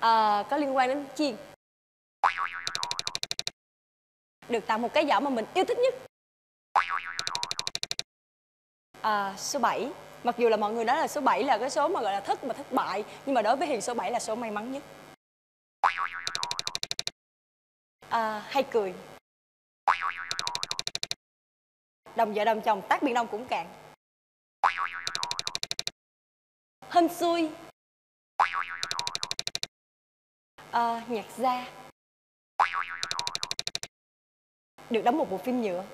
à, có liên quan đến chiên Được tặng một cái giỏ mà mình yêu thích nhất. À, Số 7 Mặc dù là mọi người nói là số 7 là cái số mà gọi là thất mà thất bại Nhưng mà đối với Hiền số 7 là số may mắn nhất. À, Hay cười. Đồng vợ đồng chồng tác biển đông cũng cạn Hên xui. À, Nhạc gia. Được đóng một bộ phim nhựa.